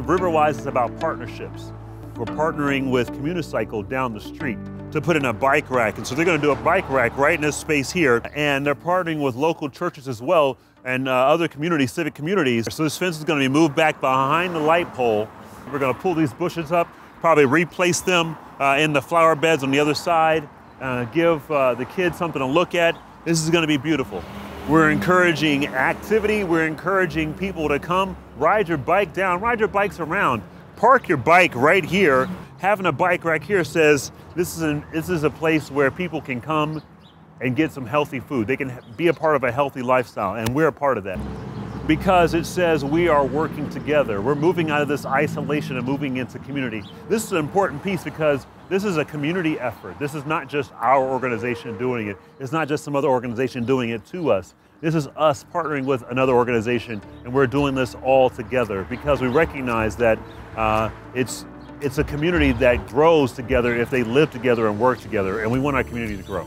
Riverwise is about partnerships. We're partnering with Communicycle down the street to put in a bike rack. And so they're going to do a bike rack right in this space here. And they're partnering with local churches as well and uh, other communities, civic communities. So this fence is going to be moved back behind the light pole. We're going to pull these bushes up, probably replace them uh, in the flower beds on the other side, uh, give uh, the kids something to look at. This is going to be beautiful. We're encouraging activity. We're encouraging people to come ride your bike down, ride your bikes around. Park your bike right here. Having a bike rack here says this is, an, this is a place where people can come and get some healthy food. They can be a part of a healthy lifestyle, and we're a part of that. Because it says we are working together. We're moving out of this isolation and moving into community. This is an important piece because this is a community effort. This is not just our organization doing it. It's not just some other organization doing it to us. This is us partnering with another organization, and we're doing this all together because we recognize that uh, it's it's a community that grows together if they live together and work together, and we want our community to grow.